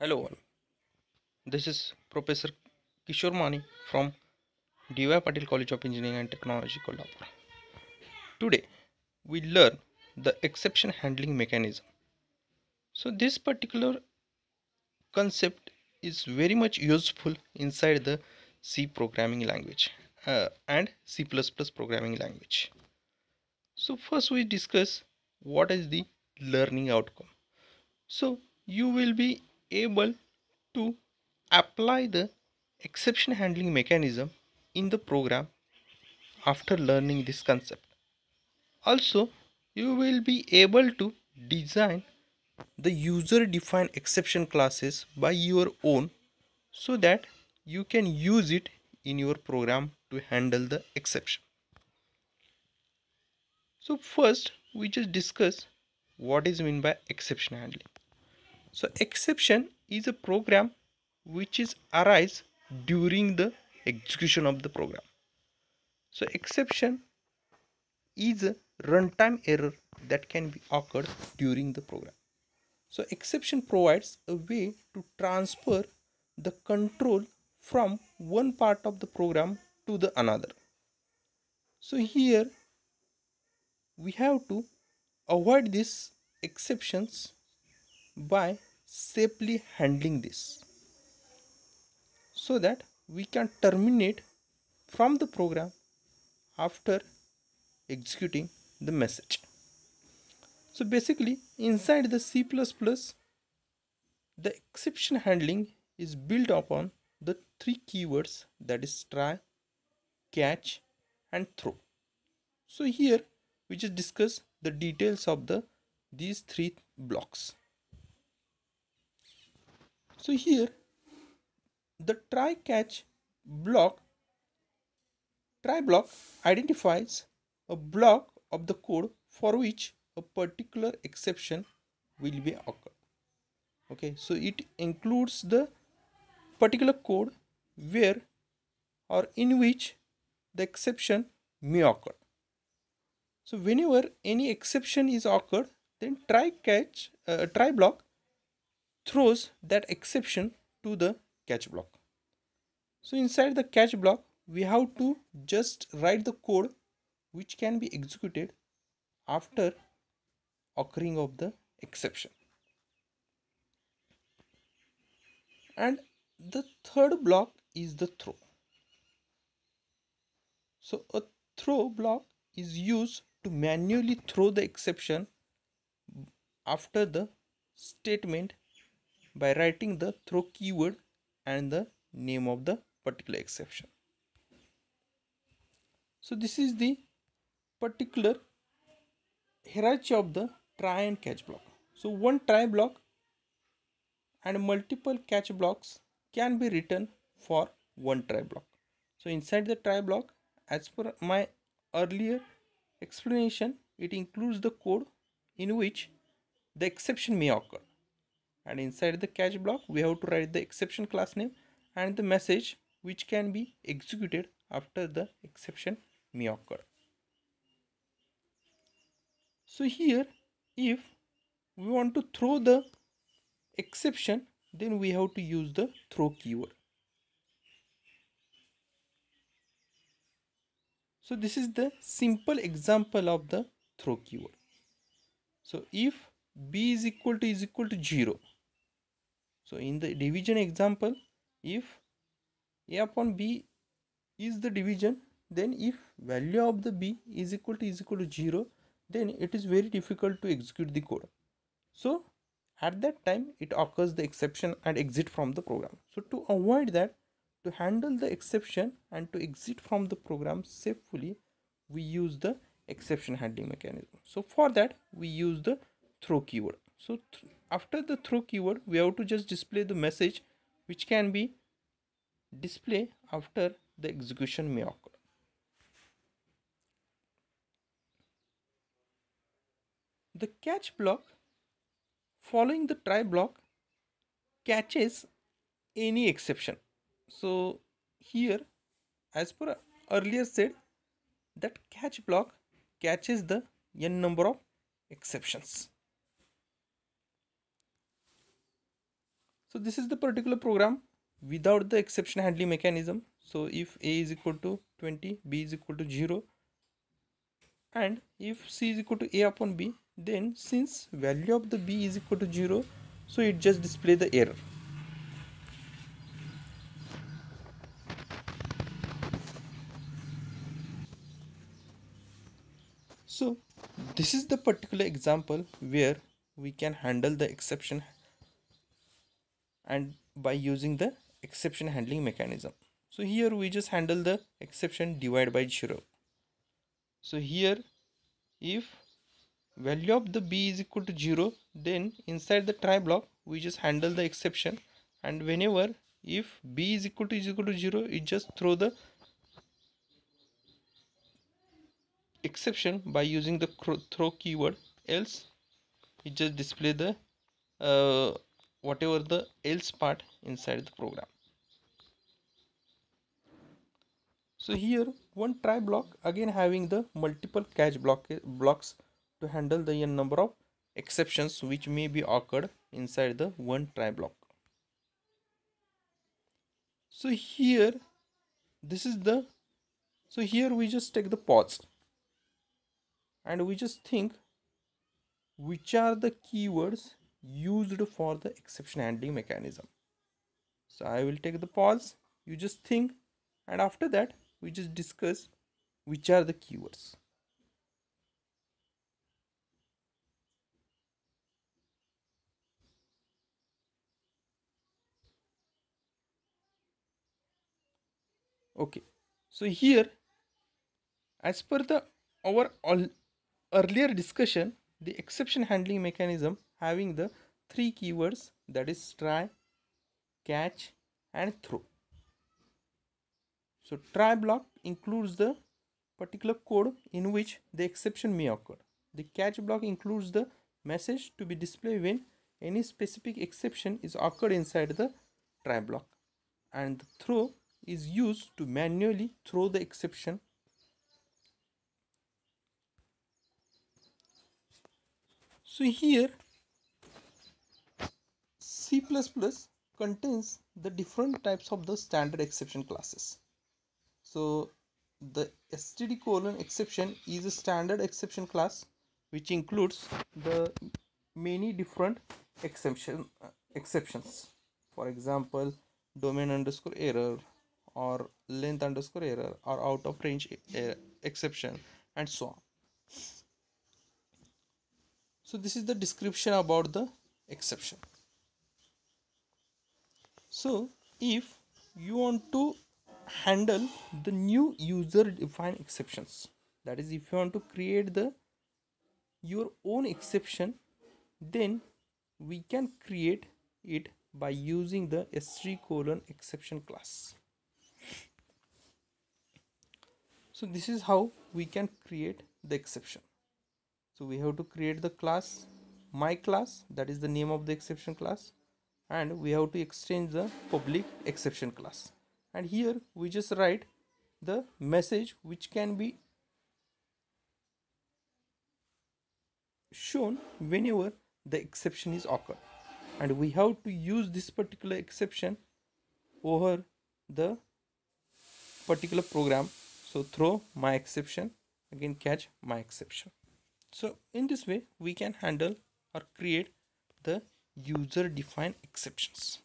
Hello all. This is Professor Kishore Mane from DY Patil College of Engineering and Technology Kolhapur. Today we learn the exception handling mechanism. So this particular concept is very much useful inside the C programming language uh, and C++ programming language. So first we discuss what is the learning outcome. So you will be able to apply the exception handling mechanism in the program after learning this concept. Also, you will be able to design the user defined exception classes by your own so that you can use it in your program to handle the exception. So first we just discuss what is mean by exception handling. So exception is a program which is arise during the execution of the program. So exception is a runtime error that can be occurred during the program. So exception provides a way to transfer the control from one part of the program to the another. So here we have to avoid these exceptions by safely handling this so that we can terminate from the program after executing the message. So basically inside the c++ the exception handling is built upon the three keywords that is try catch and throw. So here we just discuss the details of the these three blocks so here the try catch block try block identifies a block of the code for which a particular exception will be occur. Okay so it includes the particular code where or in which the exception may occur. So whenever any exception is occurred then try catch uh, try block throws that exception to the catch block. So inside the catch block we have to just write the code which can be executed after occurring of the exception. And the third block is the throw. So a throw block is used to manually throw the exception after the statement by writing the throw keyword and the name of the particular exception. So this is the particular hierarchy of the try and catch block. So one try block and multiple catch blocks can be written for one try block. So inside the try block as per my earlier explanation it includes the code in which the exception may occur and inside the catch block we have to write the exception class name and the message which can be executed after the exception may occur. So here if we want to throw the exception then we have to use the throw keyword. So this is the simple example of the throw keyword. So if b is equal to is equal to 0 so in the division example if a upon b is the division then if value of the b is equal to is equal to 0 then it is very difficult to execute the code. So at that time it occurs the exception and exit from the program. So to avoid that to handle the exception and to exit from the program safely we use the exception handling mechanism. So for that we use the throw keyword so after the throw keyword we have to just display the message which can be display after the execution may occur. The catch block following the try block catches any exception. So here as per earlier said that catch block catches the n number of exceptions so this is the particular program without the exception handling mechanism. So if a is equal to 20 b is equal to 0 and if c is equal to a upon b then since value of the b is equal to 0 so it just display the error. So this is the particular example where we can handle the exception and by using the exception handling mechanism. So here we just handle the exception divide by 0 so here if value of the b is equal to 0 then inside the try block we just handle the exception. And whenever if b is equal to is equal to 0 it just throw the exception by using the throw keyword. Else it just display the uh, whatever the else part inside the program. So here one try block again having the multiple catch block blocks to handle the n number of exceptions which may be occurred inside the one try block. So here this is the so here we just take the pause and we just think which are the keywords used for the exception handling mechanism. So i will take the pause. You just think and after that we just discuss which are the keywords. Okay. So here as per the our earlier discussion the exception handling mechanism having the three keywords that is try catch and throw. So try block includes the particular code in which the exception may occur. The catch block includes the message to be displayed when any specific exception is occurred inside the try block. And the throw is used to manually throw the exception. So here C++ contains the different types of the standard exception classes. So the std colon exception is a standard exception class which includes the many different exception uh, exceptions. For example domain underscore error or length underscore error or out of range exception and so on. So this is the description about the exception so if you want to handle the new user defined exceptions that is if you want to create the your own exception then we can create it by using the std colon exception class. So this is how we can create the exception. So we have to create the class my class that is the name of the exception class and we have to exchange the public exception class. And here we just write the message which can be shown whenever the exception is occurred. And we have to use this particular exception over the particular program. So throw my exception again catch my exception. So in this way we can handle or create the user defined exceptions.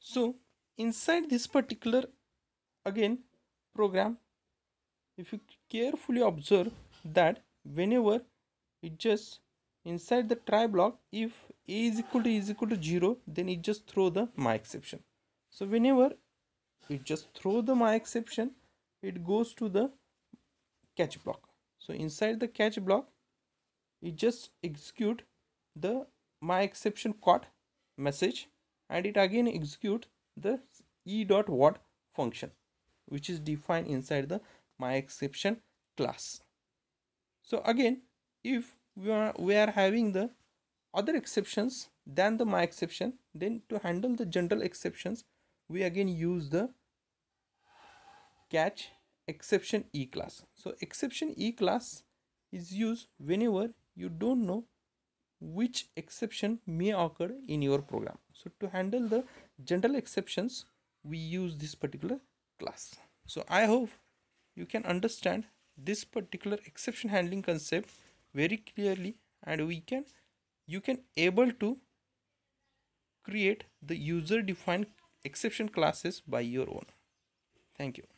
So inside this particular again program if you carefully observe that whenever it just inside the try block if a is equal to is equal to 0 then it just throw the my exception. So whenever it just throw the my exception it goes to the catch block. So inside the catch block it just execute the my exception caught message and it again execute the e dot what function which is defined inside the my exception class. So again if we are we are having the other exceptions than the my exception then to handle the general exceptions we again use the catch exception e class. So exception e class is used whenever you don't know which exception may occur in your program. So to handle the general exceptions we use this particular class. So i hope you can understand this particular exception handling concept very clearly and we can you can able to create the user defined exception classes by your own. Thank you